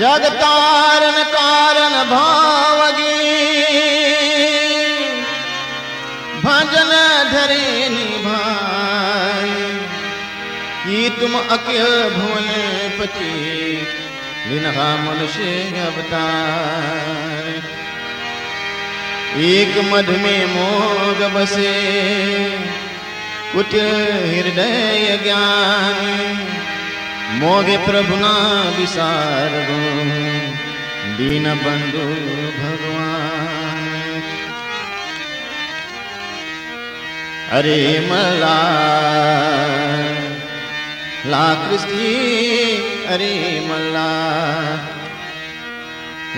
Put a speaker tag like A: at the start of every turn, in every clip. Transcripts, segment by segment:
A: जग तारन कारण भावगी। भजन धरे निभाए। कि तुम अकिल भुवन पति लिनहा मनुष्य अवतार। एक मध में मोग बसे कुट हृदय ज्ञान। मोगे प्रभुना विसार गो दीन बंधु भगवान। अरे मला ला कृष्णी अरे मल्ला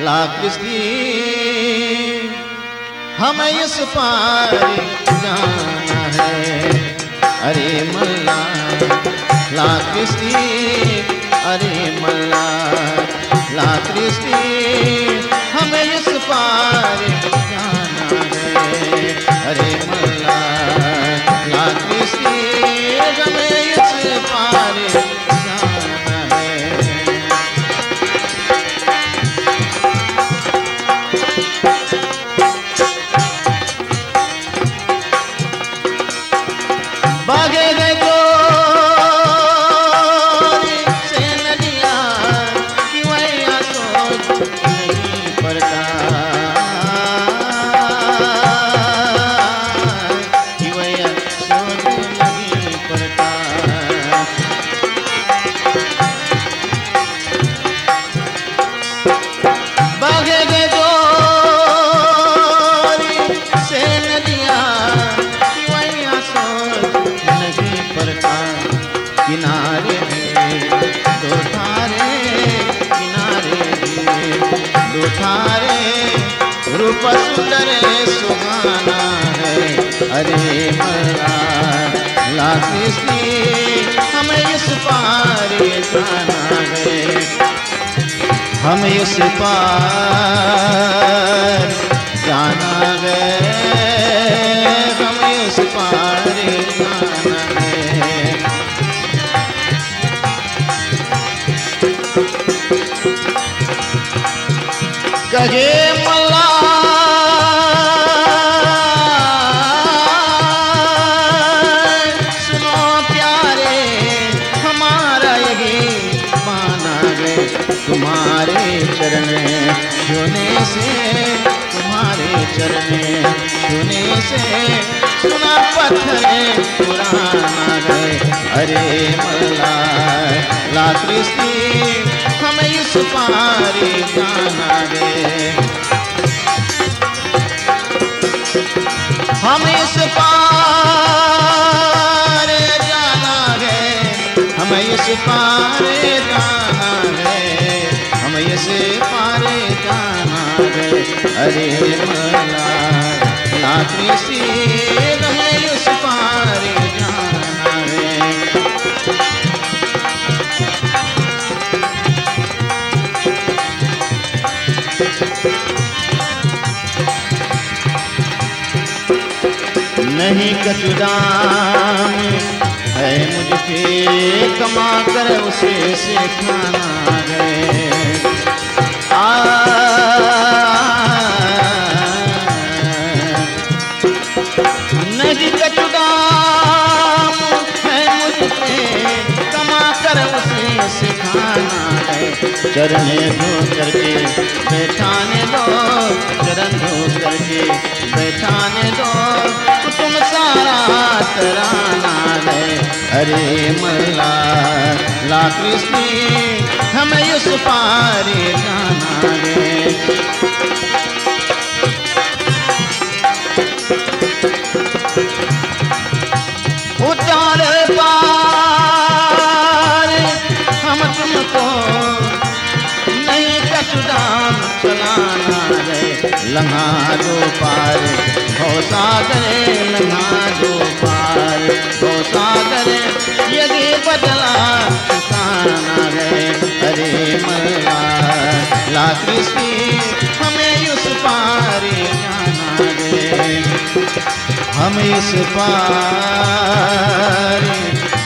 A: ला कृष्णी हमें इस पार जाना है। अरे मल्ला ला कृष्ण अरे मल्ला ला कृष्ण हमें इस पार जाना है अरे मल्ला ला कृष्णी किनारे दो थारे किनारे दो थारे रूप सुंदर सुहाना है। अरे मरा ला कृष्णी हमें इस पार जाना है। हम इस पार कहे मल्ला। सुनो प्यारे, हमारा यही माना गए तुम्हारे चरण छूने से, तुम्हारे चरण छूने से, सुना पत्थर पुराना गए। अरे मल्ला ला कृष्णी हमें इस जाना हम इस जाना है पार जाना अरे मला इस पार जाना नहीं कचुदाम है मुझ कमा कर उसे से खाना गए आ, नहीं कचुदाम है कमा कर उसे से खाना है। चरने धो करके, बैठाने दो, चरण धो करके, बैठाने दो अरे मल्ला, ला कृष्ण, हमें उस पार कचुदाम चलाना है। लंघा दो पार हो सागर हम इस पार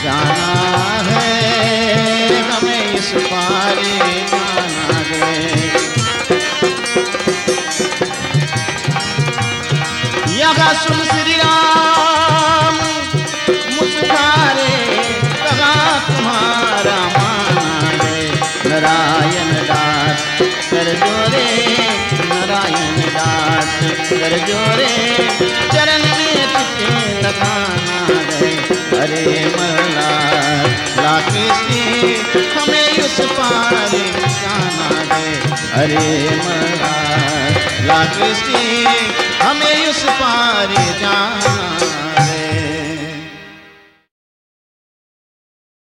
A: जाना है, हमें इस पार जाना है। यहाँ सुन श्री राम, मुस्कारे कहा तुम्हारा माना है। नारायण दास, कर जोरे, नारायण दास, कर जोरे चरण में ला कृष्ण हमें उस पार जाना